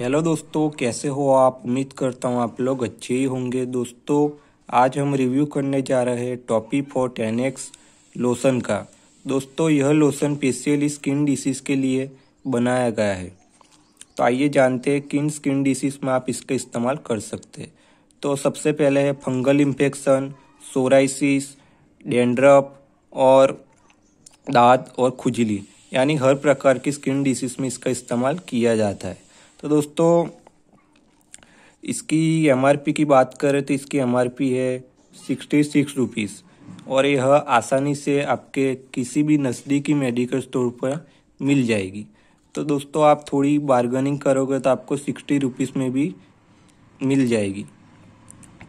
Hello दोस्तों, कैसे हो आप? उम्मीद करता हूँ आप लोग अच्छे ही होंगे। दोस्तों, आज हम रिव्यू करने जा रहे हैं टॉपी फॉर टेन एक्स लोशन का। दोस्तों, यह लोशन स्पेशली स्किन डिसीज के लिए बनाया गया है। तो आइए जानते हैं किन स्किन डिसीज में आप इसका इस्तेमाल कर सकते हैं। तो सबसे पहले है फंगल इन्फेक्शन सोराइसिस डेंड्रप और दांत और खुजली। यानी हर प्रकार की स्किन डिसीज में इसका इस्तेमाल किया जाता है। तो दोस्तों, इसकी एमआरपी की बात करें तो इसकी एमआरपी है सिक्सटी सिक्स रुपीज़ और यह आसानी से आपके किसी भी नज़दीकी मेडिकल स्टोर पर मिल जाएगी। तो दोस्तों, आप थोड़ी बार्गनिंग करोगे तो आपको सिक्सटी रुपीज़ में भी मिल जाएगी।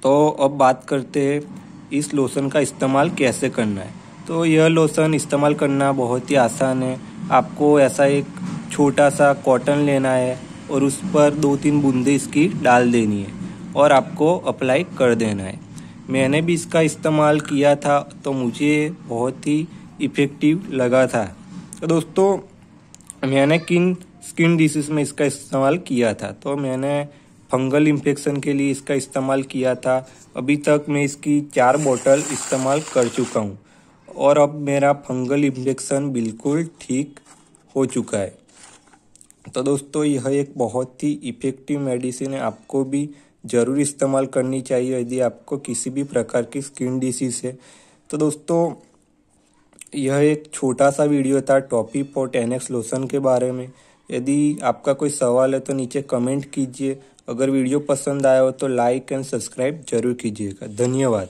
तो अब बात करते हैं, इस लोशन का इस्तेमाल कैसे करना है? तो यह लोशन इस्तेमाल करना बहुत ही आसान है। आपको ऐसा एक छोटा सा कॉटन लेना है और उस पर दो तीन बूंदे इसकी डाल देनी है और आपको अप्लाई कर देना है। मैंने भी इसका इस्तेमाल किया था तो मुझे बहुत ही इफ़ेक्टिव लगा था। तो दोस्तों, मैंने किन स्किन डिसीज में इसका इस्तेमाल किया था? तो मैंने फंगल इन्फेक्शन के लिए इसका इस्तेमाल किया था। अभी तक मैं इसकी चार बोतल इस्तेमाल कर चुका हूँ और अब मेरा फंगल इन्फेक्शन बिल्कुल ठीक हो चुका है। तो दोस्तों, यह एक बहुत ही इफ़ेक्टिव मेडिसिन है। आपको भी ज़रूर इस्तेमाल करनी चाहिए यदि आपको किसी भी प्रकार की स्किन डिसीज है। तो दोस्तों, यह एक छोटा सा वीडियो था टॉपी टेन एक्स लोशन के बारे में। यदि आपका कोई सवाल है तो नीचे कमेंट कीजिए। अगर वीडियो पसंद आया हो तो लाइक एंड सब्सक्राइब ज़रूर कीजिएगा। धन्यवाद।